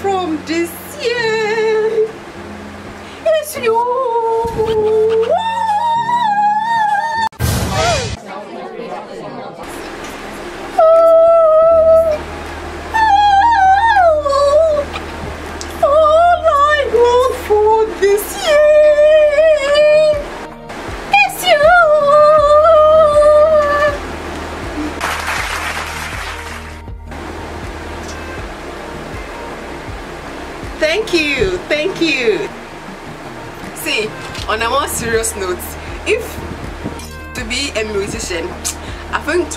from this year is you.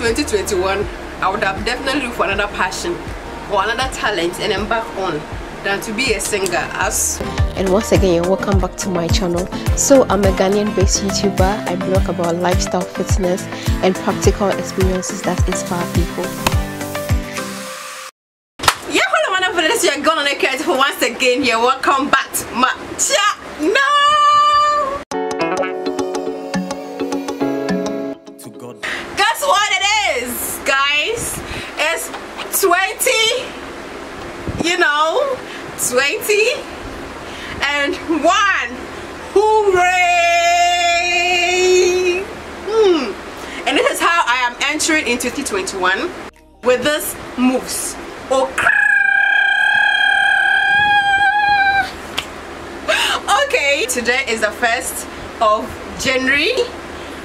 2021 I would have definitely looked for another passion or another talent and embark on than to be a singer. As and once again welcome back to my channel. So i'm a ghanaian based youtuber. I blog about lifestyle fitness and practical experiences that inspire people. Yeah, hello, my name is you're gonna make it for once again. You're welcome back to my channel. 20, you know, 20 and 1. Hooray! Hmm. And this is how I am entering in 2021 with this moves. Okay today is the first of january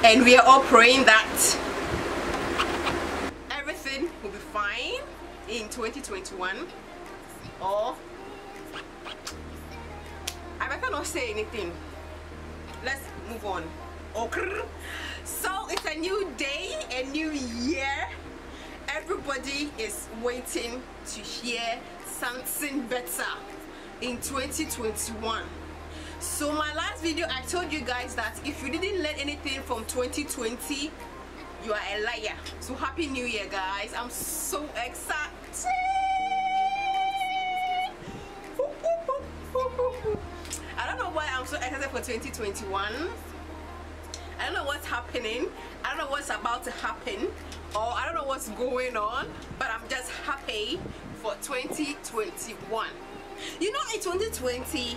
and we are all praying that everything will be fine in 2021 or i better not say anything. Let's move on. Okay. So it's a new day a new year. Everybody is waiting to hear something better in 2021 so my last video i told you guys that if you didn't learn anything from 2020 you are a liar. So happy new year guys. I'm so excited i don't know why i'm so excited for 2021 I don't know what's happening. I don't know what's about to happen, or I don't know what's going on, but I'm just happy for 2021. You know, in 2020,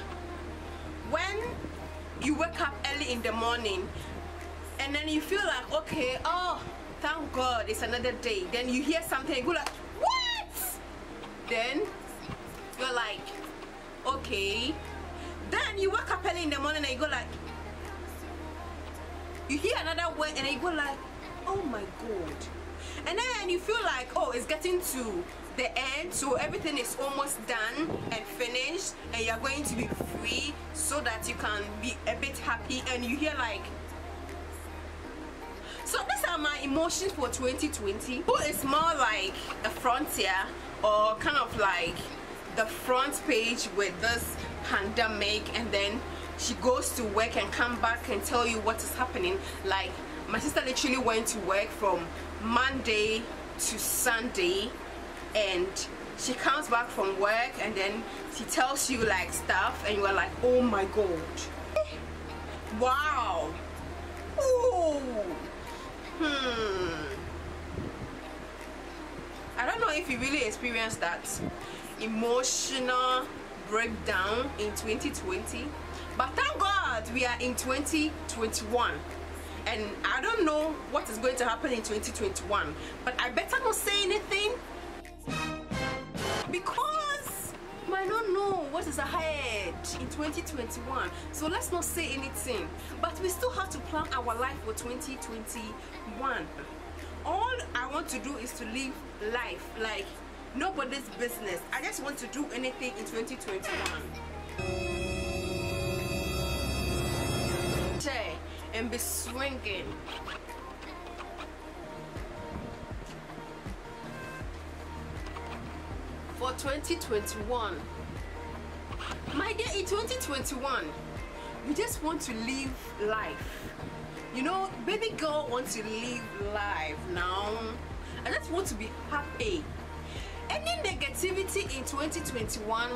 when you wake up early in the morning and then you feel like, okay, oh, thank God, it's another day. Then you hear something, you go like? Then you're like, okay. Then you wake up early in the morning and you go like, you hear another word and you go like oh my god and then you feel like oh it's getting to the end so everything is almost done and finished and you're going to be free so that you can be a bit happy and you hear like my emotions for 2020 who is more like a frontier or kind of like the front page with this pandemic and then she goes to work and come back and tell you what is happening. Like my sister literally went to work from monday to sunday and she comes back from work and then she tells you like stuff and you are like oh my god. Wow. Ooh. Hmm. I don't know if you really experienced that emotional breakdown in 2020 but thank god we are in 2021 and i don't know what is going to happen in 2021 but i better is ahead in 2021 so let's not say anything. But we still have to plan our life for 2021 all i want to do is to live life like nobody's business. I just want to do anything in 2021 Say, and be swinging. For 2021 in 2021 we just want to live life. You know baby girl wants to live life now. I just want to be happy. Any negativity in 2021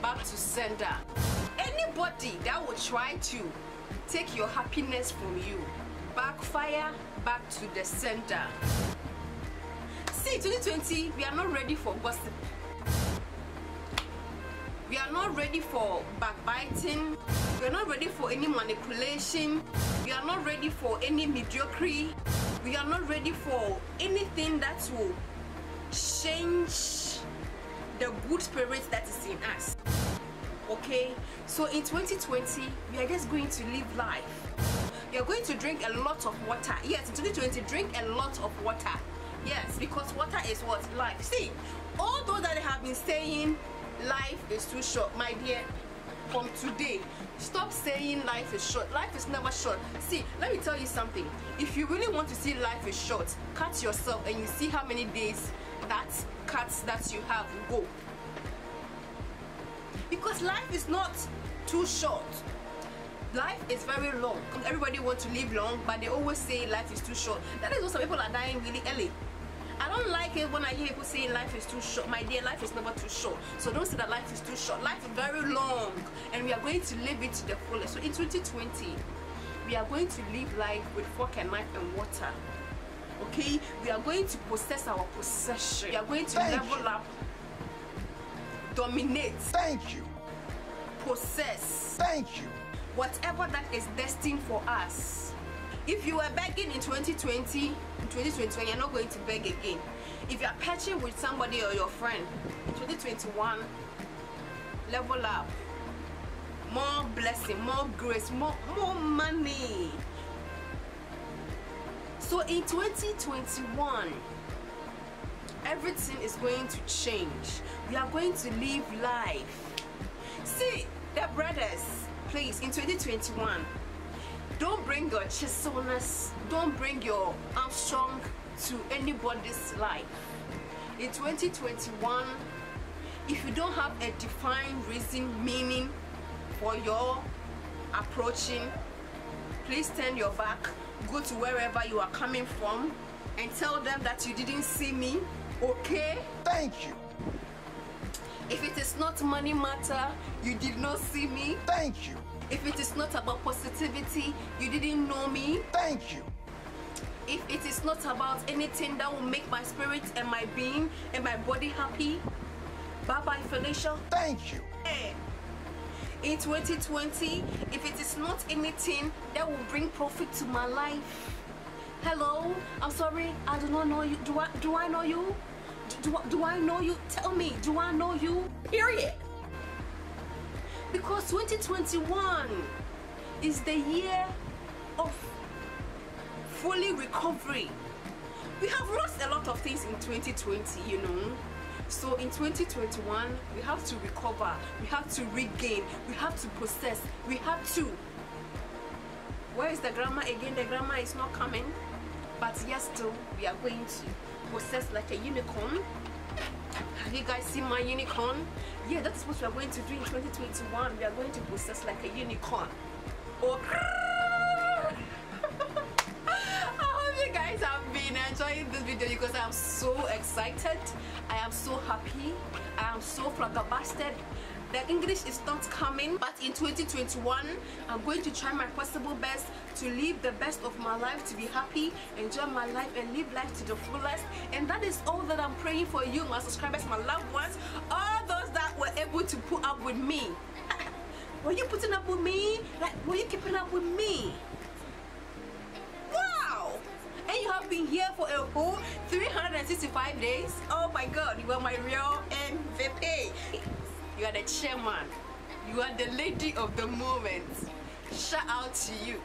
back to sender. Anybody that will try to take your happiness from you backfire back to the center see 2020 we are not ready for gossip We are not ready for backbiting. We are not ready for any manipulation. We are not ready for any mediocrity. We are not ready for anything that will change the good spirit that is in us. Okay, so in 2020, we are just going to live life. We are going to drink a lot of water. Yes, in 2020, drink a lot of water. Yes, because water is what? Life. See, all those that have been saying life is too short, my dear, from today, stop saying life is short. Life is never short. See, let me tell you something. If you really want to see life is short, cut yourself and you see how many days that cuts that you have go. Because life is not too short. Life is very long. Everybody wants to live long, but they always say life is too short. That is why some people are dying really early. Don't like it when I hear people saying life is too short. My dear, life is never too short. So don't say that life is too short. Life is very long, and we are going to live it to the fullest. So in 2020, we are going to live life with fork and knife and water. Okay, we are going to possess our possession. We are going to Thank level you. up, dominate, Thank you. possess Thank you. whatever that is destined for us. If you were begging in 2020, in 2021, you're not going to beg again. If you are patching with somebody or your friend, 2021, level up. More blessing, more grace, more, more money. So in 2021, everything is going to change. We are going to live life. See, the brothers, please, in 2021, don't bring your chiselness, don't bring your Armstrong to anybody's life. In 2021, if you don't have a defined reason, meaning for your approaching, please turn your back, go to wherever you are coming from, and tell them that you didn't see me, okay? Thank you. If it is not money matter, you did not see me. Thank you. If it is not about positivity, you didn't know me. Thank you. If it is not about anything that will make my spirit and my being and my body happy, bye bye, Felicia. Thank you. Hey. In 2020, if it is not anything that will bring profit to my life, hello, I'm sorry, I do not know you. Do I? Do I know you? Do, do, do I know you? Tell me, do I know you? Period. Because 2021 is the year of fully recovery. We have lost a lot of things in 2020, you know. So in 2021, we have to recover, we have to regain, we have to possess, we have to. Where is the grammar again? The grammar is not coming. But yes, still, we are going to possess like a unicorn. Have you guys seen my unicorn? Yeah, that's what we are going to do in 2021. We are going to possess like a unicorn. Oh, I hope you guys have been enjoying this video because I am so excited. I am so happy. I am so flabbergasted. The English is not coming, but in 2021, I'm going to try my possible best to live the best of my life, to be happy, enjoy my life, and live life to the fullest. And that is all that I'm praying for you, my subscribers, my loved ones, all those that were able to put up with me. Were you putting up with me? Like, were you keeping up with me? Wow! And you have been here for a whole 365 days. Oh my god, you are my real MVP. You are the chairman. You are the lady of the moment. Shout out to you.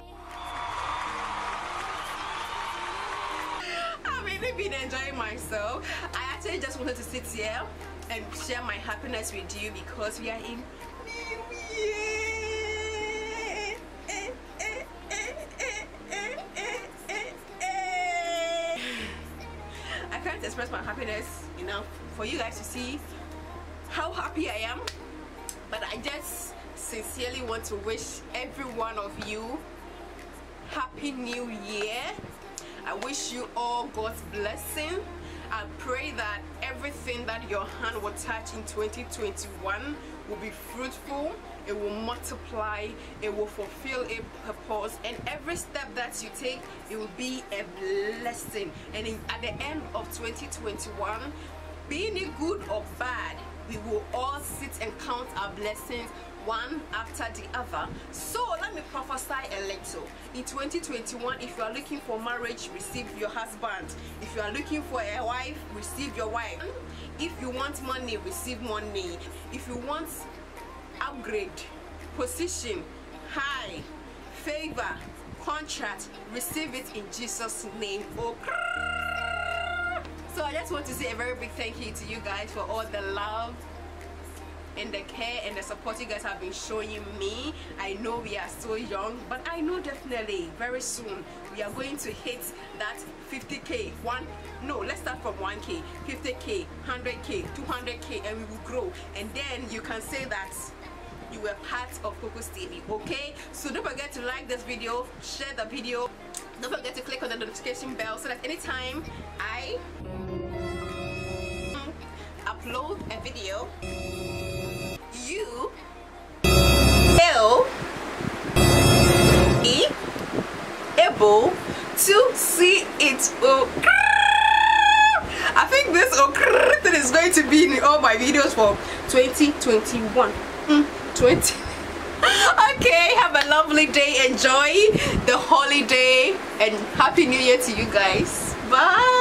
I've really been enjoying myself. I actually just wanted to sit here and share my happiness with you because we are in New Year. I can't express my happiness enough for you guys to see how happy I am. But I just sincerely want to wish every one of you happy new year. I wish you all God's blessing. I pray that everything that your hand will touch in 2021 will be fruitful, it will multiply, it will fulfill a purpose, and every step that you take, it will be a blessing. And at the end of 2021, being it good or bad, we will all sit and count our blessings one after the other. So let me prophesy a little. In 2021, if you are looking for marriage, receive your husband. If you are looking for a wife, receive your wife. If you want money, receive money. If you want upgrade, position, high, favor, contract, receive it in Jesus' name. Oh, so I just want to say a very big thank you to you guys for all the love and the care and the support you guys have been showing me. I know we are so young but i know definitely very soon we are going to hit that 50k one no let's start from 1k 50k 100k 200k and we will grow. And then you can say that you were part of Kukus TV, okay? So don't forget to like this video, share the video, don't forget to click on the notification bell so that anytime I upload a video, you will be able to see it. Oh, I think this thing is going to be in all my videos for 2021. Mm, 20. okay, have a lovely day. Enjoy the holiday and Happy New Year to you guys. Bye.